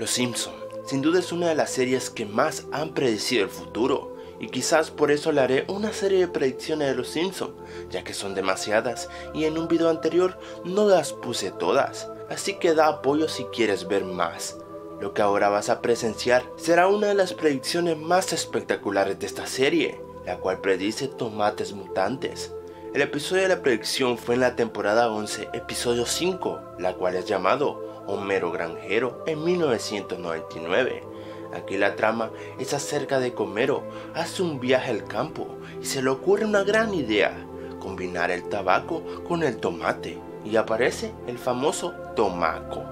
Los Simpson, sin duda es una de las series que más han predecido el futuro, y quizás por eso le haré una serie de predicciones de Los Simpson, ya que son demasiadas y en un video anterior no las puse todas, así que da apoyo si quieres ver más. Lo que ahora vas a presenciar será una de las predicciones más espectaculares de esta serie, la cual predice tomates mutantes. El episodio de la predicción fue en la temporada 11, episodio 5, la cual es llamado Homero Granjero en 1999. Aquí la trama es acerca de que Homero hace un viaje al campo y se le ocurre una gran idea, combinar el tabaco con el tomate y aparece el famoso tomaco.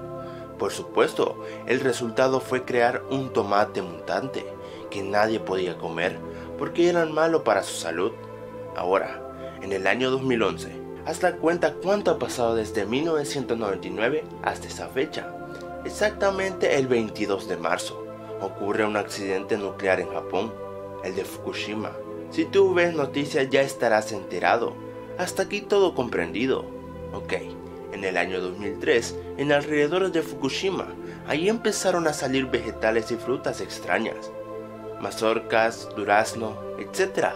Por supuesto, el resultado fue crear un tomate mutante que nadie podía comer porque eran malo para su salud. Ahora, en el año 2011, hasta cuenta cuánto ha pasado desde 1999 hasta esa fecha. Exactamente el 22 de marzo ocurre un accidente nuclear en Japón, el de Fukushima. Si tú ves noticias ya estarás enterado. Hasta aquí todo comprendido. Ok, en el año 2003, en alrededor de Fukushima, ahí empezaron a salir vegetales y frutas extrañas. Mazorcas, durazno, etc.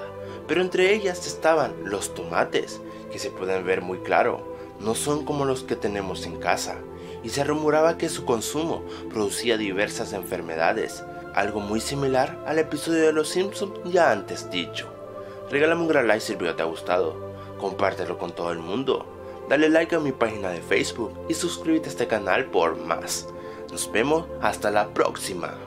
Pero entre ellas estaban los tomates, que se pueden ver muy claro. No son como los que tenemos en casa. Y se rumoraba que su consumo producía diversas enfermedades, algo muy similar al episodio de Los Simpsons ya antes dicho. Regálame un gran like si el video te ha gustado, compártelo con todo el mundo dale like a mi página de Facebook y suscríbete a este canal por más. Nos vemos hasta la próxima.